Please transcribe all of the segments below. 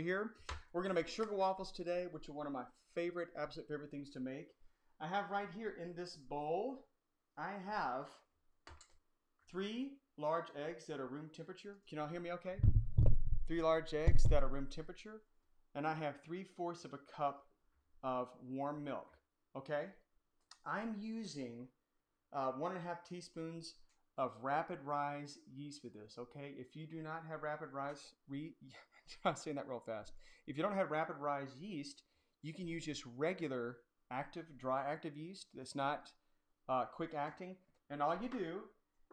you're here. We're going to make sugar waffles today, which are one of my favorite, absolute favorite things to make. I have right here in this bowl, I have three large eggs that are room temperature. Can y'all hear me okay? Three large eggs that are room temperature. And I have three fourths of a cup of warm milk. Okay? I'm using uh, one and a half teaspoons of rapid rise yeast with this. Okay, if you do not have rapid rise, re, I'm saying that real fast. If you don't have rapid rise yeast, you can use just regular active dry active yeast that's not uh, quick acting. And all you do,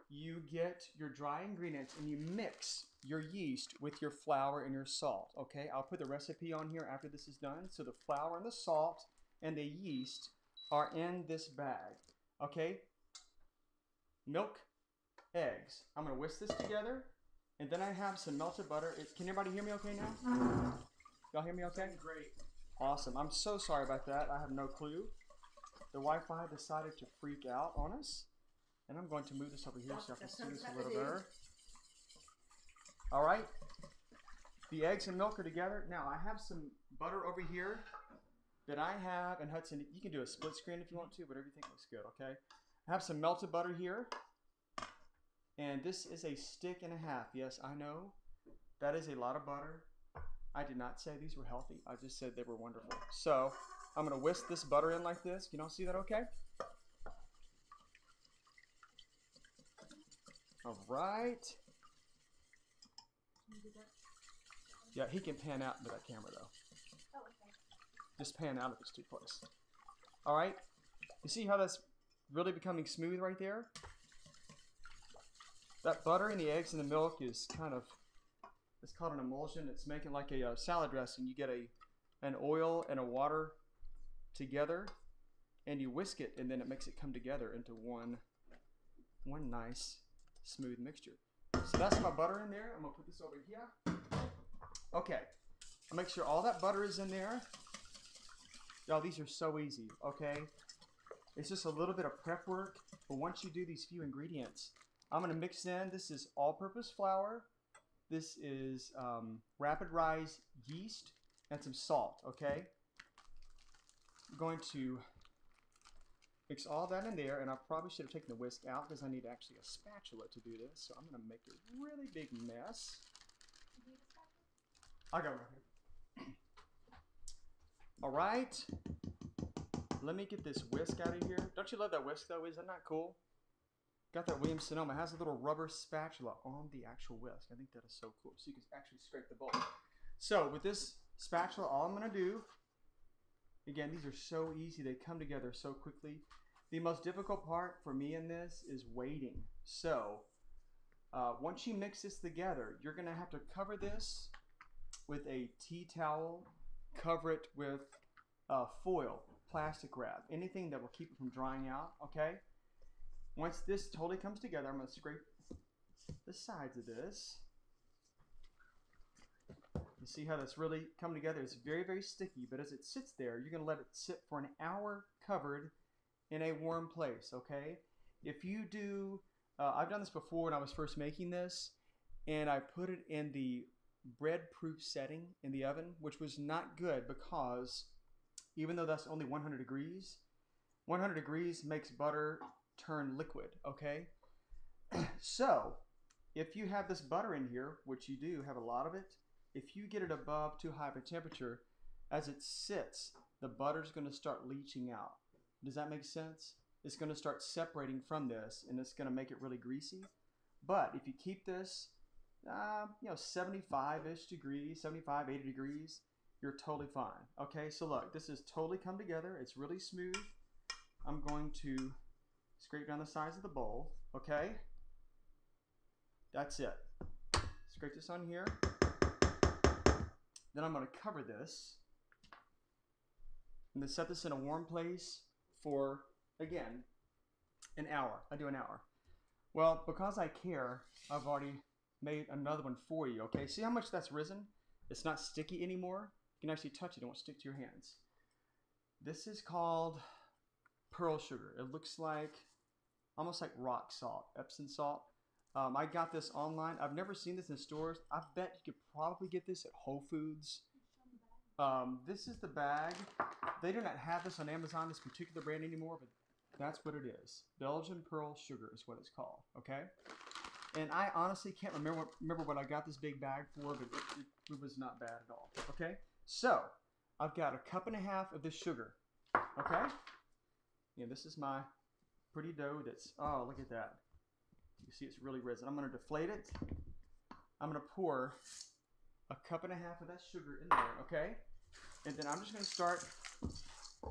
you get your dry ingredients and you mix your yeast with your flour and your salt. Okay, I'll put the recipe on here after this is done. So the flour and the salt and the yeast are in this bag. Okay, milk, eggs. I'm to whisk this together, and then I have some melted butter. It, can everybody hear me okay now? Y'all hear me okay? Great. Awesome. I'm so sorry about that. I have no clue. The Wi-Fi decided to freak out on us. And I'm going to move this over here so I can see this a little better. All right. The eggs and milk are together. Now I have some butter over here that I have, and Hudson, you can do a split screen if you want to, but everything looks good, okay? I have some melted butter here. And this is a stick and a half. Yes, I know. That is a lot of butter. I did not say these were healthy. I just said they were wonderful. So I'm going to whisk this butter in like this. Can you all see that okay? All right. Yeah, he can pan out into that camera though. Oh, okay. Just pan out of this too close. All right. You see how that's really becoming smooth right there? That butter and the eggs and the milk is kind of, it's called an emulsion. It's making like a, uh salad dressing. You get a an oil and a water together, and you whisk it, and then it makes it come together into one one nice smooth mixture. So that's my butter in there. I'm gonna put this over here. Okay, I'll make sure all that butter is in there. Y'all, these are so easy. Okay, it's just a little bit of prep work, but once you do these few ingredients, I'm going to mix in. This is all-purpose flour. This is um, rapid rise yeast and some salt. Okay. I'm going to mix all that in there, and I probably should have taken the whisk out because I need actually a spatula to do this. So I'm going to make a really big mess. I got right here. All right. Let me get this whisk out of here. Don't you love that whisk though? Is that not cool? Got that Williams Sonoma. It has a little rubber spatula on the actual whisk. I think that is so cool. So you can actually scrape the bowl. So with this spatula, all I'm going to do, again, these are so easy. They come together so quickly. The most difficult part for me in this is waiting. So uh, once you mix this together, you're going to have to cover this with a tea towel, cover it with uh, foil, plastic wrap, anything that will keep it from drying out, okay? Once this totally comes together, I'm going to scrape the sides of this. You see how that's really come together? It's very, very sticky, but as it sits there, you're going to let it sit for an hour covered in a warm place, okay? If you do, uh, I've done this before when I was first making this, and I put it in the bread proof setting in the oven, which was not good because even though that's only 100 degrees, 100 degrees makes butter turn liquid, okay? so, if you have this butter in here, which you do have a lot of it, if you get it above too high of a temperature, as it sits, the butter's going to start leaching out. Does that make sense? It's going to start separating from this, and it's going to make it really greasy. But if you keep this, uh, you know, 75-ish degrees, 75, 80 degrees, you're totally fine. Okay, so look, this has totally come together. It's really smooth. I'm going to scrape down the sides of the bowl. Okay, that's it. Scrape this on here. Then I'm going to cover this. and then set this in a warm place for, again, an hour. I do an hour. Well, because I care, I've already made another one for you, okay? See how much that's risen? It's not sticky anymore. You can actually touch it. It won't stick to your hands. This is called pearl sugar. It looks like, almost like rock salt, Epsom salt. Um, I got this online. I've never seen this in stores. I bet you could probably get this at Whole Foods. Um, this is the bag. They do not have this on Amazon, this particular brand anymore, but that's what it is. Belgian Pearl Sugar is what it's called. Okay. And I honestly can't remember what, remember what I got this big bag for, but it, it, was not bad at all. Okay. So I've got a cup and a half of this sugar. Okay. Yeah, this is my pretty dough. That's oh, look at that. You see, it's really risen. I'm gonna deflate it. I'm gonna pour a cup and a half of that sugar in there. Okay. And then I'm just gonna start.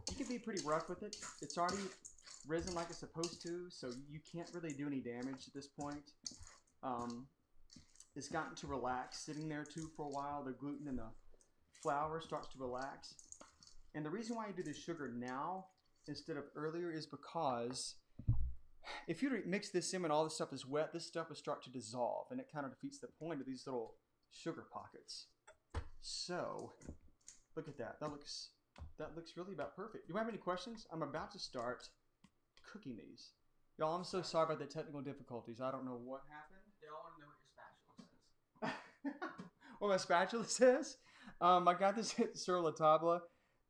You can be pretty rough with it. It's already risen like it's supposed to, so you can't really do any damage at this point. Um, it's gotten to relax, sitting there too for a while. The gluten and the flour starts to relax. And the reason why I do the sugar now instead of earlier is because if you mix this in and all this stuff is wet, this stuff will start to dissolve, and it kind of defeats the point of these little sugar pockets. So, look at that. That looks that looks really about perfect. Do you have any questions? I'm about to start cooking these. Y'all, I'm so sorry about the technical difficulties. I don't know what happened. They all want to know what your spatula says. what my spatula says. Um, I got this at Sur La Table,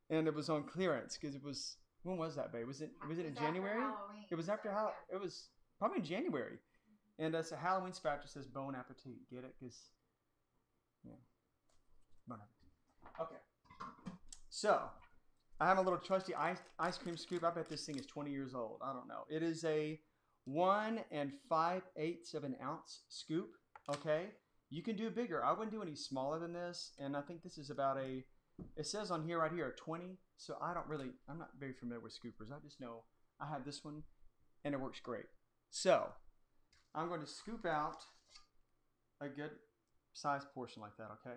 and it was on clearance because it was. When was that, babe? Was it was it in It's after January? Halloween, It was after so, how yeah. it was probably in January, and uh, that's a Halloween spatula says bone Appetit. Get it? Because yeah, Bon Appetit. Okay, so I have a little trusty ice ice cream scoop. I bet this thing is 20 years old. I don't know. It is a one and five eighths of an ounce scoop. Okay, you can do bigger. I wouldn't do any smaller than this, and I think this is about a. It says on here right here 20. So I don't really. I'm not very familiar with scoopers. I just know I have this one, and it works great. So I'm going to scoop out a good sized portion like that. Okay,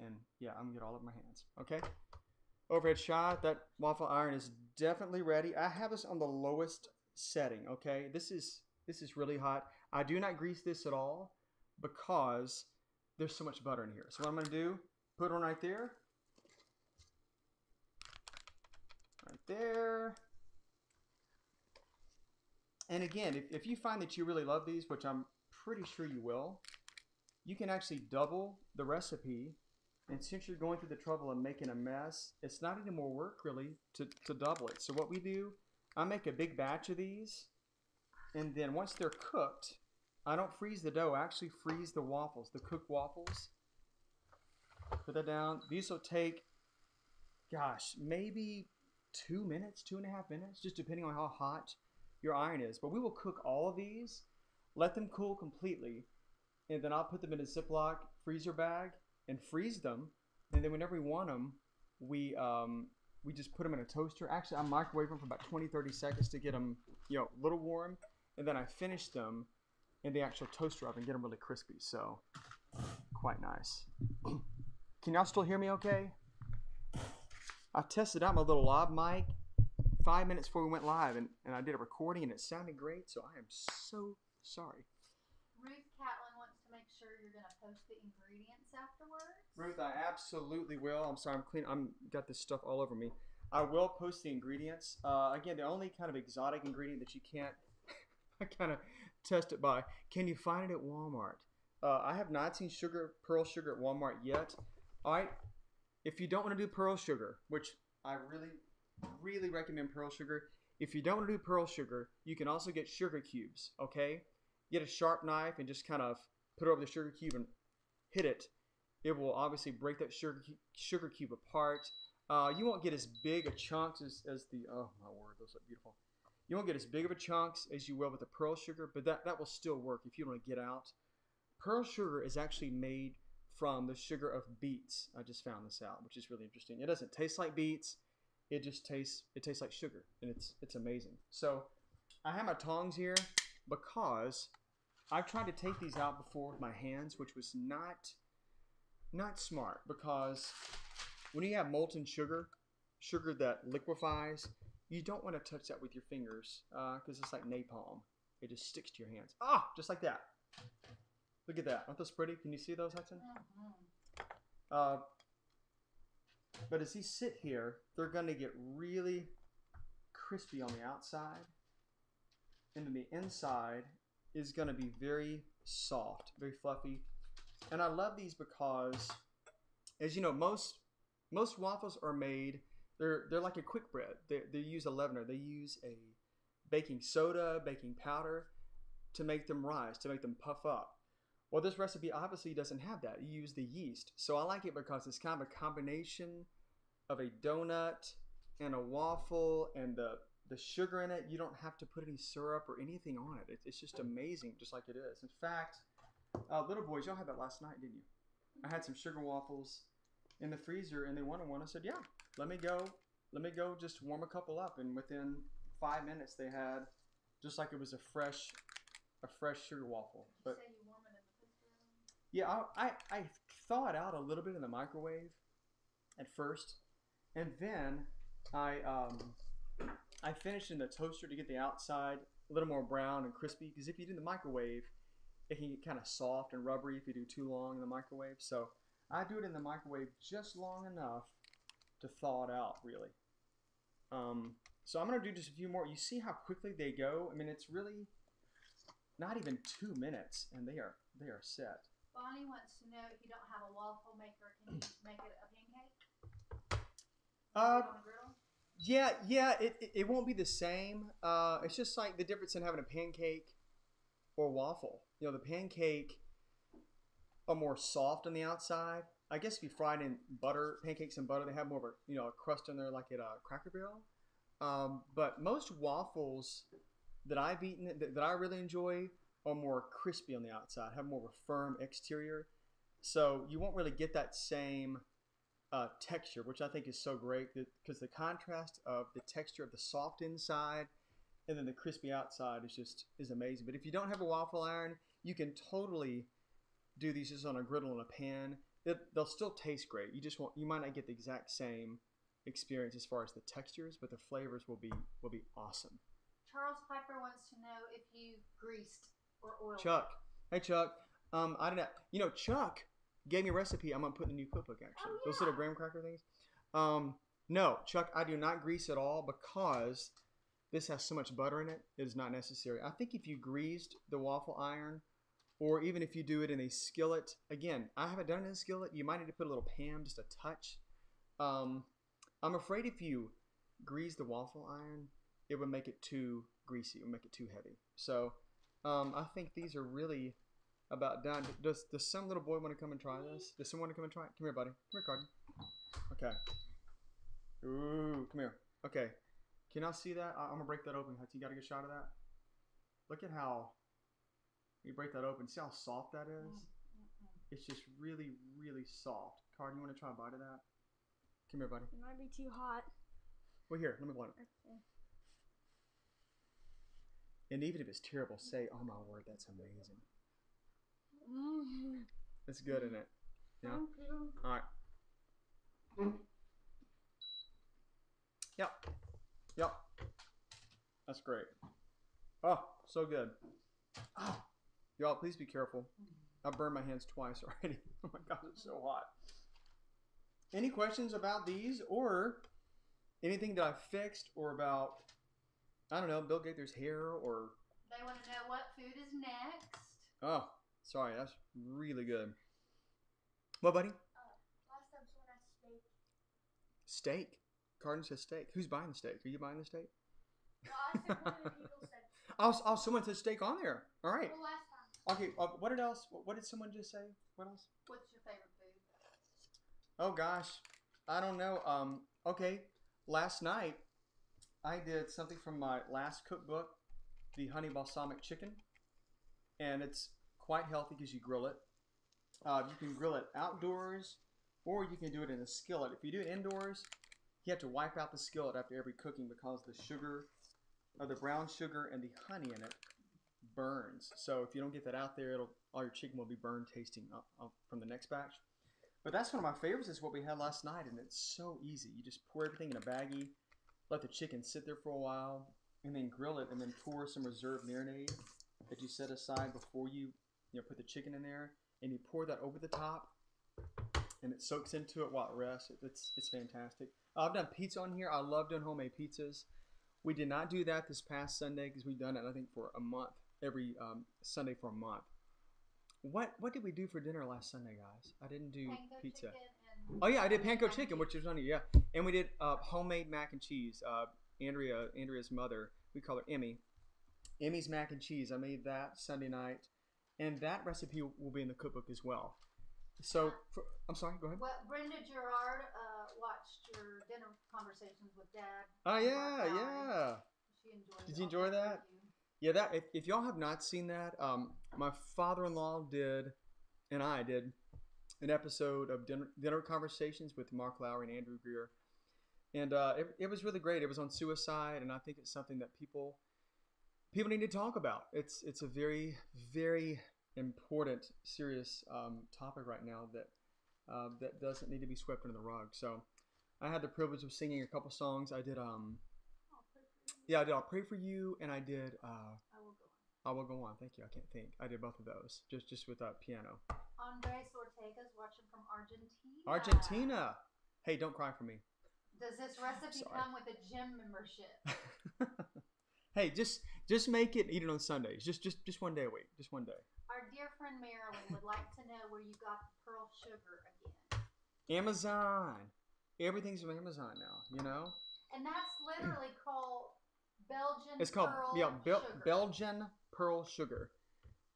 and yeah, I'm gonna get all of my hands. Okay. Overhead shot. That waffle iron is definitely ready. I have this on the lowest setting. Okay, this is this is really hot. I do not grease this at all because there's so much butter in here. So what I'm gonna do? Put one right there. Right there. And again, if, if you find that you really love these, which I'm pretty sure you will, you can actually double the recipe. And since you're going through the trouble of making a mess, it's not any more work really to, to double it. So what we do, I make a big batch of these, and then once they're cooked, I don't freeze the dough. I actually freeze the waffles, the cooked waffles. Put that down. These will take, gosh, maybe two minutes, two and a half minutes, just depending on how hot your iron is. But we will cook all of these, let them cool completely, and then I'll put them in a Ziploc freezer bag and freeze them. And then whenever we want them, we um, we just put them in a toaster. Actually, I microwave them for about 20, 30 seconds to get them, you know, a little warm. And then I finish them in the actual toaster oven, and get them really crispy. So, quite nice. Can y'all still hear me okay? I tested out my little lav mic five minutes before we went live, and, and I did a recording, and it sounded great. So I am so sorry. Ruth Catlin wants to make sure you're going to post the ingredients afterwards. Ruth, I absolutely will. I'm sorry, I'm clean. I'm got this stuff all over me. I will post the ingredients. Uh, again, the only kind of exotic ingredient that you can't, I kind of test it by. Can you find it at Walmart? Uh, I have not seen sugar, pearl sugar at Walmart yet. All right, if you don't want to do pearl sugar, which I really, really recommend pearl sugar. If you don't want to do pearl sugar, you can also get sugar cubes. Okay, get a sharp knife and just kind of put it over the sugar cube and hit it it will obviously break that sugar sugar cube apart. Uh, you won't get as big a chunks as, as the oh my word, those look beautiful. You won't get as big of a chunks as you will with the pearl sugar, but that, that will still work if you want to get out. Pearl sugar is actually made from the sugar of beets. I just found this out, which is really interesting. It doesn't taste like beets. It just tastes it tastes like sugar, and it's it's amazing. So I have my tongs here because I've tried to take these out before with my hands, which was not not smart because when you have molten sugar, sugar that liquefies, you don't want to touch that with your fingers because it's like napalm. It just sticks to your hands. Ah, just like that. Look at that. Aren't those pretty? Can you see those, Hudson? Mhm. Uh, but as these sit here, they're going to get really crispy on the outside. And then the inside is going to be very soft, very fluffy. And I love these because, as you know, most most waffles are made. They're they're like a quick bread. They they use a leavener. They use a baking soda, baking powder to make them rise, to make them puff up. Well, this recipe obviously doesn't have that. You use the yeast. So I like it because it's kind of a combination of a donut and a waffle and the the sugar in it. You don't have to put any syrup or anything on it. It's, it's just amazing, just like it is. In fact, uh, little boys, y'all had that last night, didn't you? I had some sugar waffles in the freezer, and they wanted one. I said, "Yeah, let me go. Let me go. Just warm a couple up." And within five minutes, they had just like it was a fresh, a fresh sugar waffle. Did you But say you warm it in the toaster oven? Yeah, I, I, I thawed out a little bit in the microwave at first, and then I um, I finished in the toaster to get the outside a little more brown and crispy. Because if you do the microwave, it can get kind of soft and rubbery if you do too long in the microwave. So I do it in the microwave just long enough to thaw it out, really. Um, so I'm gonna do just a few more. You see how quickly they go? I mean, it's really not even two minutes, and they are they are set. Bonnie wants to know if you don't have a waffle maker, can you make it a pancake? Uh, on the griddle? Yeah, yeah, it, it, it won't be the same. Uh, it's just like the difference in having a pancake or waffle. You know, the pancake are more soft on the outside. I guess if you fried in butter, pancakes and butter, they have more of a you know a crust in there like at a Cracker Barrel. Um, but most waffles that I've eaten that, that I really enjoy are more crispy on the outside, have more of a firm exterior. So you won't really get that same uh, texture, which I think is so great because the contrast of the texture of the soft inside and then the crispy outside is just is amazing. But if you don't have a waffle iron, you can totally do these just on a griddle and a pan. It, they'll still taste great. You just won't. You might not get the exact same experience as far as the textures, but the flavors will be will be awesome. Charles Piper wants to know if you greased or. Chuck, hey Chuck, um, I don't know. You know, Chuck gave me a recipe. I'm gonna put in the new cookbook actually. Oh, Those little graham cracker things. Um, no, Chuck, I do not grease at all because this has so much butter in it. It is not necessary. I think if you greased the waffle iron, or even if you do it in a skillet, again, I haven't done it in a skillet. You might need to put a little Pam, just a touch. Um, I'm afraid if you grease the waffle iron, it would make it too greasy. It would make it too heavy. So um, I think these are really about done. Does does some little boy want to come and try this? Does someone want to come and try it? Come here, buddy. Come here, Carden. Okay. Ooh, come here. Okay. Can I see that? I- I'm gonna break that open. You got to get a good shot of that? Look at how you break that open. See how soft that is? It's just really, really soft. Carden, you want to try a bite of that? Come here, buddy. It might be too hot. Well, here, let me want it. Okay. And even if it's terrible, say, "Oh my word, that's amazing." Mm. It's good, isn't it? Yeah. All right. Yep. Yep. That's great. Oh, so good. Oh, y'all, please be careful. I burned my hands twice already. Oh my gosh, it's so hot. Any questions about these or anything that I fixed or about, I don't know, Bill Gaither's hair or, They want to know what food is next. oh, sorry, that's really good. What, buddy? Last time someone asked steak. Steak. Carden says steak. Who's buying the steak? Are you buying the steak? No, I said one of the said. Oh, oh, someone said steak on there. All right. Well, last time. Okay. Uh, what did else? What did someone just say? What else? What's your favorite food? Oh gosh, I don't know. Um. Okay. Last night, I did something from my last cookbook, the honey balsamic chicken, and it's quite healthy because you grill it. Uh, you can grill it outdoors, or you can do it in a skillet. If you do it indoors, you have to wipe out the skillet after every cooking because the sugar, or the brown sugar and the honey in it, burns. So if you don't get that out there, it'll all your chicken will be burned tasting up, up from the next batch. But that's one of my favorites. Is what we had last night, and it's so easy. You just pour everything in a baggie, let the chicken sit there for a while, and then grill it, and then pour some reserve marinade that you set aside before you you know put the chicken in there, and you pour that over the top, and it soaks into it while it rests. It- It's it's fantastic. I've done pizza on here. I love doing homemade pizzas. We did not do that this past Sunday because we've done it I think for a month every um, Sunday for a month. what what did we do for dinner last Sunday, guys? I didn't do Panko pizza. chicken Oh yeah, I did panko chicken, which was funny. Yeah, and we did uh, homemade mac and cheese. Uh, Andrea, Andrea's mother, we call her Emmy. Emmy's mac and cheese. I made that Sunday night, and that recipe will be in the cookbook as well. So, for, I'm sorry. Go ahead. Well, Brenda Gerard uh, watched your dinner conversations with Dad. Oh yeah, yeah. She enjoyed. Did you enjoy that? Yeah, that if, if y'all have not seen that, um, my father-in-law did, and I did, an episode of dinner, dinner conversations with Mark Lowry and Andrew Greer, and uh, it, it was really great. It was on suicide, and I think it's something that people people need to talk about. It's it's a very very important, serious um, topic right now that uh, that doesn't need to be swept under the rug. So, I had the privilege of singing a couple songs. I did um I'll pray for you. yeah I did I'll pray for you, and I did. Uh, I will go on. I will go on. Thank you. I can't think. I did both of those, just just with uh, piano. Andres Ortega's watching from Argentina. Argentina. Hey, don't cry for me. Does this recipe Sorry. come with a gym membership? hey, just just make it. Eat it on Sundays. Just just just one day a week. Just one day. Our dear friend Marilyn would like to know where you got the pearl sugar again. Amazon. Everything's from Amazon now. You know. And that's literally called Belgian It's called pearl yeah. Belgian pearl sugar,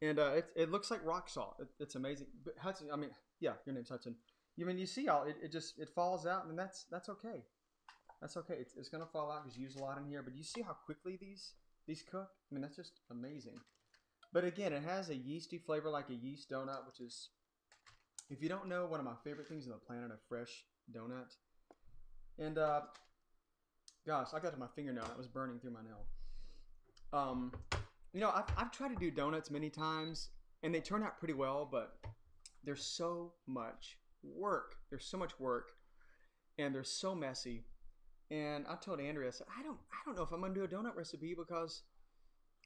and uh, it it looks like rock salt. It, it's amazing. But Hudson, I mean, yeah, your name's Hudson. You mean you see all it, it just it falls out, and that's that's okay. That's okay. It's, it's gonna fall out because you use a lot in here. But you see how quickly these these cook? I mean, that's just amazing. But again, it has a yeasty flavor like a yeast donut, which is, if you don't know, one of my favorite things on the planet, a fresh donut. And uh, gosh, I got to my fingernail. That was burning through my nail. Um, you know, I've, I've tried to do donuts many times, and they turn out pretty well, but there's so much work. There's so much work, and they're so messy. And I told Andrea, I said, I don't, I don't know if I'm gonna do a donut recipe because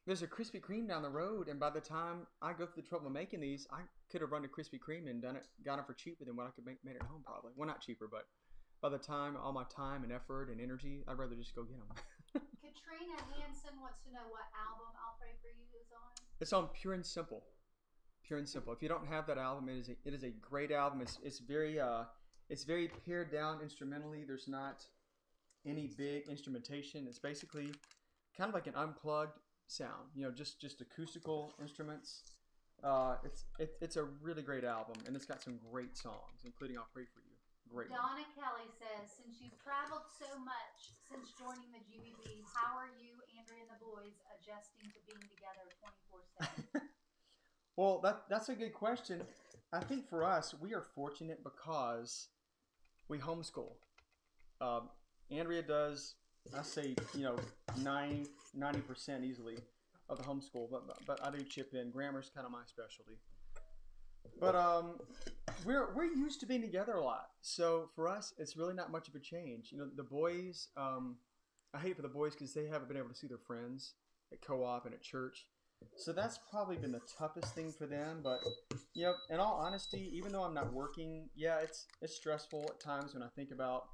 there's a Krispy Kreme down the road, and by the time I go through the trouble of making these, I could have run to Krispy Kreme and done it, got it for cheaper than what I could make made at home, probably. Well, not cheaper, but by the time all my time and effort and energy, I'd rather just go get them. Katrina Hansen wants to know what album I'll Pray For You is on. It's on Pure and Simple. Pure and Simple. If you don't have that album, it is a, it is a great album. It's it's very uh it's very pared down instrumentally. There's not any big instrumentation. It's basically kind of like an unplugged sound. You know, just just acoustical instruments. Uh, it's it, it's a really great album, and it's got some great songs, including "I'll Pray for You." Great. one. Donna Kelly says, since you've traveled so much since joining the GVB, how are you, Andrea, and the boys adjusting to being together 24 7? Well, that that's a good question. I think for us, we are fortunate because we homeschool. Um, Andrea does, I say, you know, 90 90% easily of the homeschool, but but I do chip in. Grammar's kind of my specialty. But um, we're we're used to being together a lot, so for us, it's really not much of a change. You know, the boys. Um, I hate for the boys because they haven't been able to see their friends at co-op and at church. So that's probably been the toughest thing for them. But you know, in all honesty, even though I'm not working, yeah, it's it's stressful at times when I think about,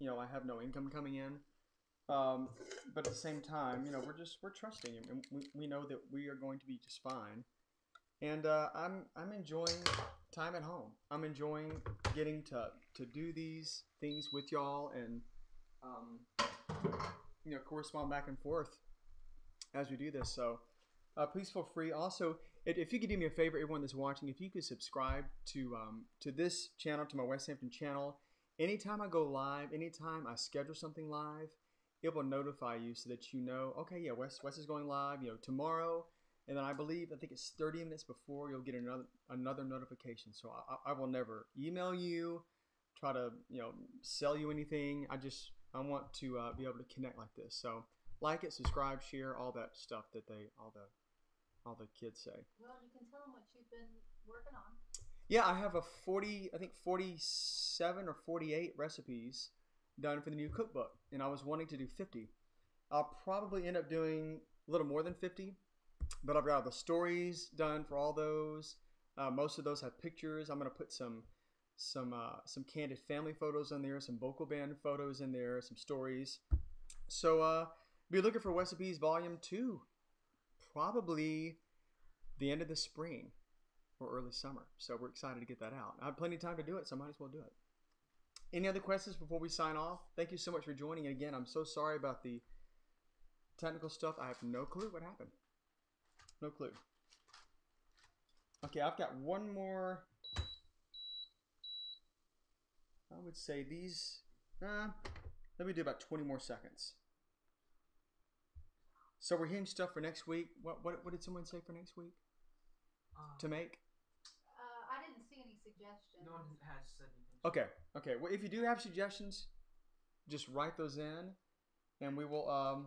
you know, I have no income coming in. Um, but at the same time, you know, we're just we're trusting and we, we know that we are going to be just fine. And uh, I'm I'm enjoying time at home. I'm enjoying getting to to do these things with y'all and um, you know correspond back and forth as we do this. So uh, please feel free. Also, if, you could do me a favor, everyone that's watching, if you could subscribe to um, to this channel, to my Wes Hampton channel. Anytime I go live, anytime I schedule something live, it will notify you so that you know. Okay, yeah, Wes Wes is going live. You know tomorrow, and then I believe I think it's 30 minutes before you'll get another another notification. So I, I will never email you, try to you know sell you anything. I just I want to uh, be able to connect like this. So like it, subscribe, share, all that stuff that they all the all the kids say. well, you can tell them what you've been working on. Yeah, I have a 40, I think 47 or 48 recipes done for the new cookbook, and I was wanting to do 50. I'll probably end up doing a little more than 50, but I've got the stories done for all those. Uh, most of those have pictures. I'm going to put some some uh, some candid family photos in there, some vocal band photos in there, some stories. So uh, be looking for recipes volume two, probably the end of the spring. or early summer. So we're excited to get that out. I have plenty of time to do it, so I might as well do it. Any other questions before we sign off? Thank you so much for joining. And again, I'm so sorry about the technical stuff. I have no clue what happened. No clue. Okay, I've got one more. I would say these. Uh, let me do about 20 more seconds. So we're hearing stuff for next week. What what, what did someone say for next week Uh, to make? Uh, I didn't see any suggestions. no one has said anything. Okay, okay. Well, if you do have suggestions, just write those in, and we will um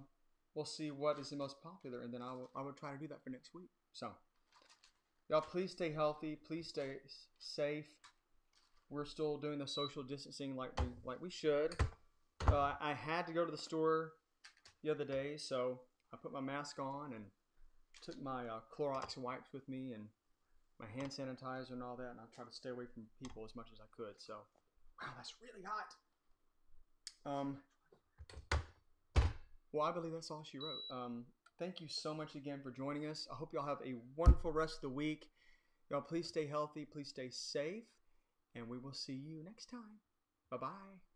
we'll see what is the most popular, and then I will I will try to do that for next week. So, y'all, please stay healthy. Please stay safe. We're still doing the social distancing like we like we should. Uh, I had to go to the store the other day, so I put my mask on and took my uh, Clorox wipes with me and my hand sanitizer and all that, and I try to stay away from people as much as I could. So, wow, that's really hot. Um, well, I believe that's all she wrote. Um, thank you so much again for joining us. I hope y'all have a wonderful rest of the week. Y'all, please stay healthy, please stay safe, and we will see you next time. Bye bye.